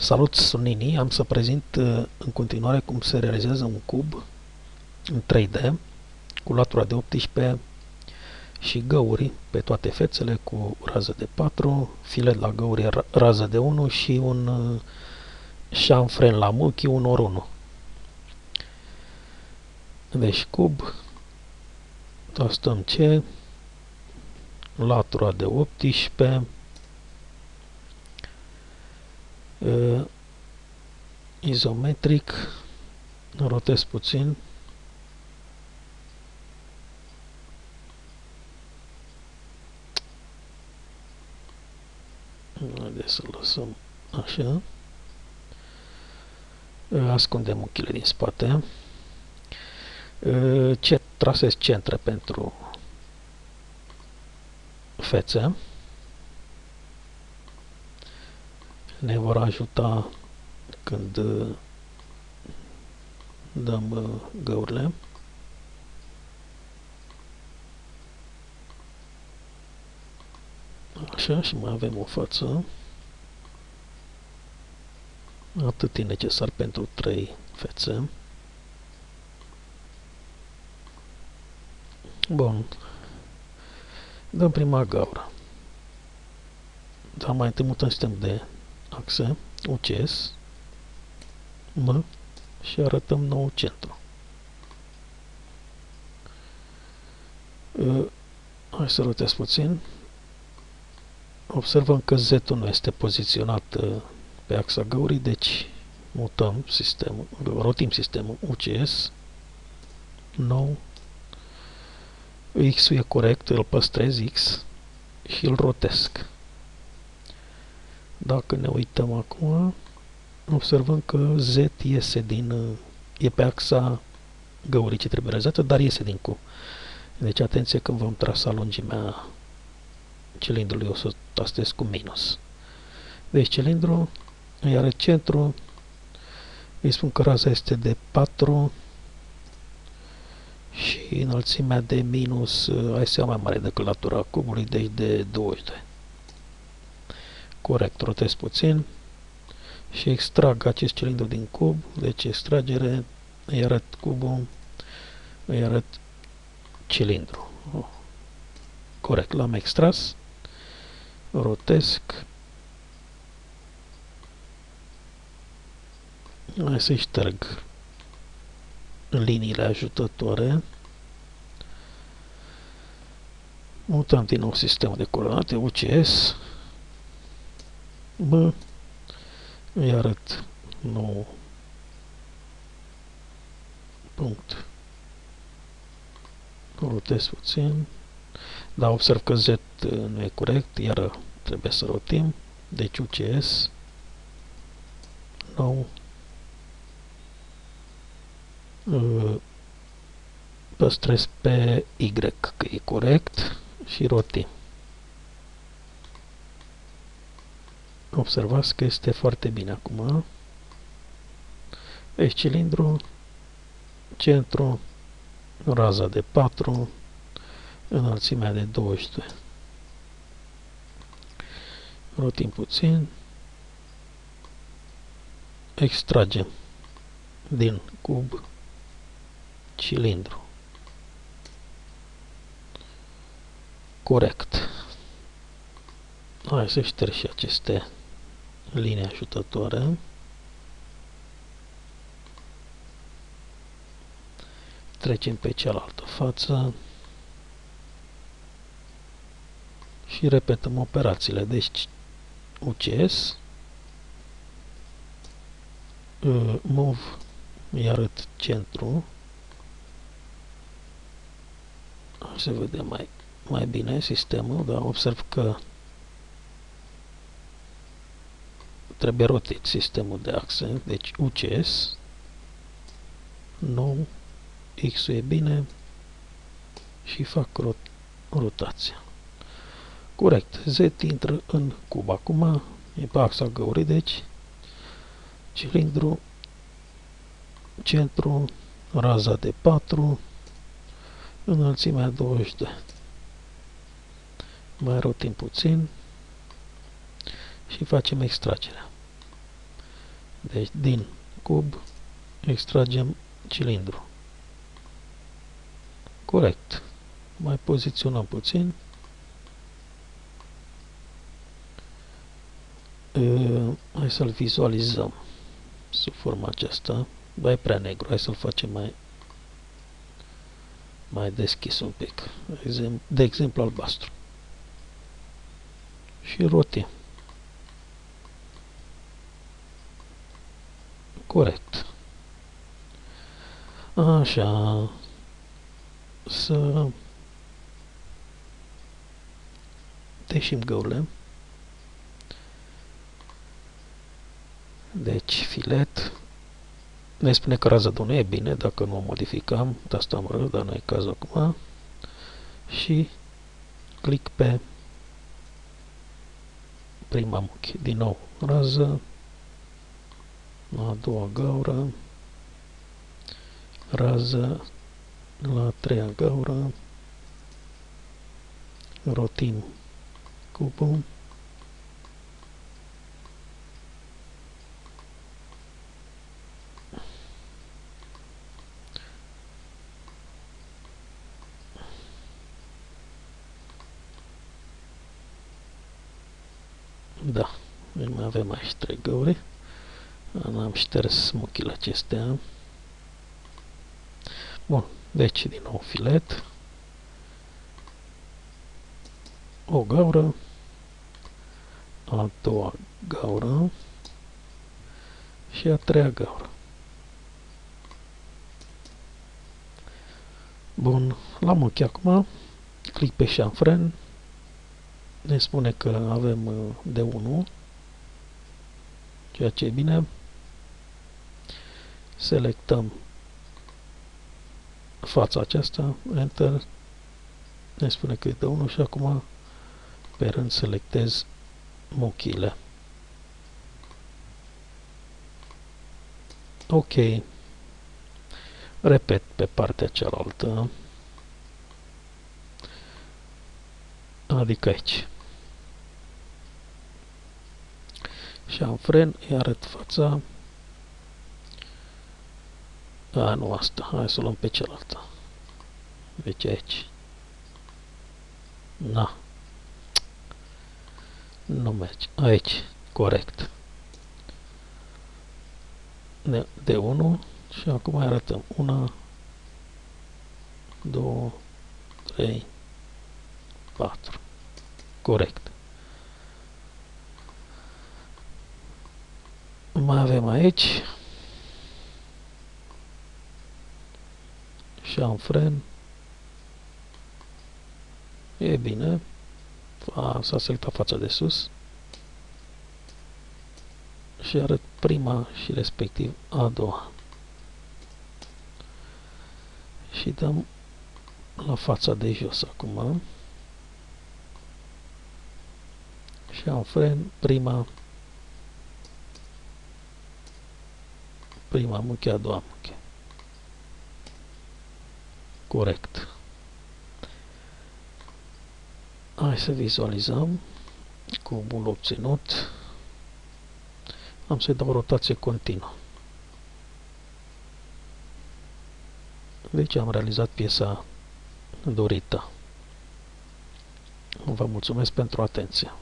Salut, sunt Nini. Am să prezint uh, în continuare cum se realizează un cub în 3D cu latura de 18 și găuri pe toate fețele cu rază de 4, filet la găuri rază de 1 și un uh, șanfren la muchi 1 ori 1. Deci cub, tastăm ce, latura de 18, uh, izometric, rotez puțin, Haideți să lăsăm așa. Uh, ascundem ochile din spate. Uh, ce trasez centre pentru fețe. Ne vor ajuta când uh, dăm uh, găurile. Așa, și mai avem o față. Atât e necesar pentru trei fețe. Bun. Dăm prima gaură. Dar mai întâi mutăm sistem de axă, UCS, M și arătăm nou centru. Uh, hai să rotez puțin. Observăm că Z nu este poziționat uh, pe axa găurii, deci mutăm sistemul, rotim sistemul UCS, nou, X-ul e corect, îl păstrez X și îl rotesc. Dacă ne uităm acum, observăm că Z iese din, e pe axa găurii ce trebuie realizată, dar iese din Q. Deci atenție când vom trasa lungimea cilindrului, o să tastez cu minus. Deci cilindru, iar centru, îi spun că raza este de 4 și înălțimea de minus, este mai mare decât latura cubului, deci de 22 corect, rotez puțin și extrag acest cilindru din cub, deci extragere, îi arăt cubul, îi arăt cilindru. Oh. Corect, l-am extras, rotesc, hai să-i șterg liniile ajutătoare, mutăm din nou sistemul de coordonate UCS, B îi arăt nou punct. Rotez puțin. Da, observ că Z nu e corect, iar trebuie să rotim. Deci UCS nou păstrez pe Y că e corect și rotim. Observați că este foarte bine acum. Deci cilindru, centru, raza de 4, înălțimea de 22. Rotim puțin. Extragem din cub cilindru. Corect. Hai să șterg și aceste linie ajutătoare. Trecem pe cealaltă față și repetăm operațiile. Deci UCS uh, move îi arăt centru se vede mai, mai bine sistemul, dar observ că trebuie rotit sistemul de axe, deci UCS, nou, X-ul e bine și fac rot rotația. Corect, Z intră în cub acum, e pe axa găurii, deci cilindru, centru, raza de 4, înălțimea 22. Mai rotim puțin și facem extragerea. Deci din cub extragem cilindru. Corect. Mai poziționăm puțin. Uh, hai să-l vizualizăm sub forma aceasta. Ba, e prea negru. Hai să-l facem mai mai deschis un pic. De exemplu albastru. Și rotim. Corect. Așa. Să deșim găurile. Deci, filet. Ne spune că raza nu e bine, dacă nu o modificăm, de asta am rău, dar nu e cazul acum. Și click pe prima muchi. Din nou, rază, la a doua gaură, rază, la a treia gaură, rotim cubul, Da, mai avem aici trei găuri. Am șters smuchile acestea. Bun, deci din nou filet. O gaură. A doua gaură. Și a treia gaură. Bun, l-am încheiat acum. Click pe șanfren ne spune că avem uh, de 1, ceea ce e bine. Selectăm fața aceasta, Enter, ne spune că e de 1 și acum pe rând selectez muchile. Ok. Repet pe partea cealaltă. Adică aici. și am fren, îi arăt fața. A, nu asta, hai să o luăm pe cealaltă. Deci aici. Na. Nu merge. Aici, corect. De, de 1 și acum arătăm 1, 2, 3, 4. Corect. mai avem aici și am fren e bine. S-a selectat fața de sus. Și arăt prima și respectiv a doua. Și dăm la fața de jos acum. Și am fren prima. Prima muche, a doua muche. Corect. Hai să vizualizăm cubul obținut. Am să-i dau rotație continuă. Deci am realizat piesa dorită. Vă mulțumesc pentru atenție.